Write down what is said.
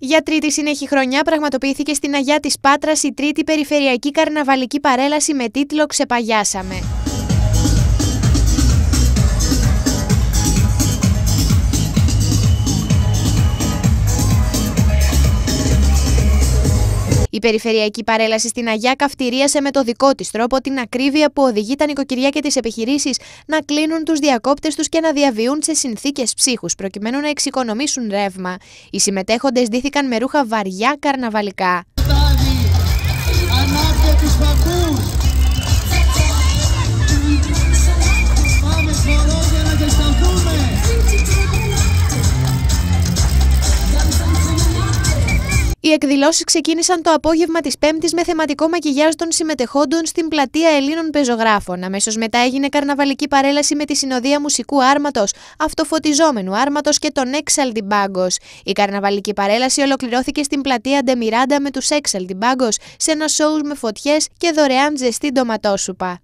Για τρίτη συνέχη χρονιά πραγματοποιήθηκε στην Αγιά της Πάτρας η τρίτη περιφερειακή καρναβαλική παρέλαση με τίτλο «Ξεπαγιάσαμε». Η περιφερειακή παρέλαση στην Αγιά καυτηρίασε με το δικό της τρόπο την ακρίβεια που οδηγεί τα νοικοκυριά και τις επιχειρήσεις να κλείνουν τους διακόπτες τους και να διαβιούν σε συνθήκες ψύχους προκειμένου να εξοικονομήσουν ρεύμα. Οι συμμετέχοντες δίθηκαν με ρούχα βαριά καρναβαλικά. Οι εκδηλώσεις ξεκίνησαν το απόγευμα της Πέμπτης με θεματικό μακιγιάζ των συμμετεχόντων στην πλατεία Ελλήνων Πεζογράφων. Αμέσως μετά έγινε καρναβαλική παρέλαση με τη συνοδεία μουσικού άρματος, αυτοφωτιζόμενου άρματος και τον Έξαλτιμπάγκο. Η καρναβαλική παρέλαση ολοκληρώθηκε στην πλατεία Ντεμιράντα με τους Έξαλτιμπάγκο σε ένα σόους με φωτιές και δωρεάν ζεστή ντοματόσουπα.